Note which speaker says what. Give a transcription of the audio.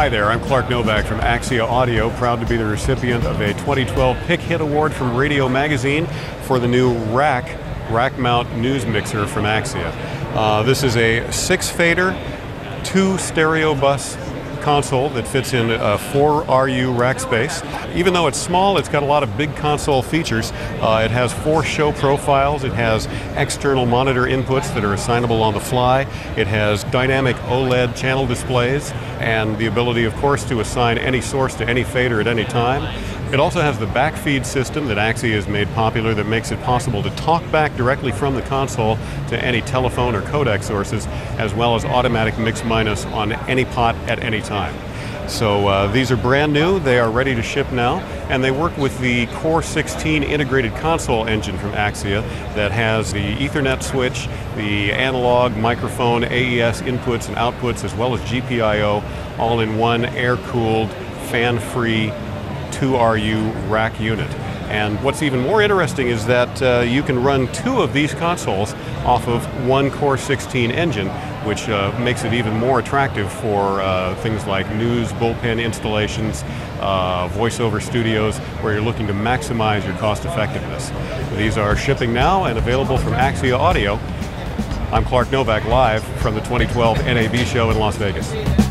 Speaker 1: Hi there, I'm Clark Novak from Axia Audio, proud to be the recipient of a 2012 Pick Hit Award from Radio Magazine for the new RAQ rack mount news mixer from Axia. Uh, this is a six fader, two stereo bus console that fits in a 4RU rack space. Even though it's small, it's got a lot of big console features. Uh, it has four show profiles. It has external monitor inputs that are assignable on the fly. It has dynamic OLED channel displays and the ability, of course, to assign any source to any fader at any time. It also has the backfeed system that Axia has made popular that makes it possible to talk back directly from the console to any telephone or codec sources, as well as automatic mix minus on any pot at any time. So uh, these are brand new, they are ready to ship now, and they work with the QOR.16 integrated console engine from Axia that has the Ethernet switch, the analog, microphone, AES inputs and outputs, as well as GPIO, all in one air-cooled, fan-free 2RU rack unit. And what's even more interesting is that uh, you can run two of these consoles off of one QOR.16 engine, which uh, makes it even more attractive for uh, things like news, bullpen installations, uh, voiceover studios, where you're looking to maximize your cost effectiveness. These are shipping now and available from Axia Audio. I'm Clark Novak live from the 2012 NAB show in Las Vegas.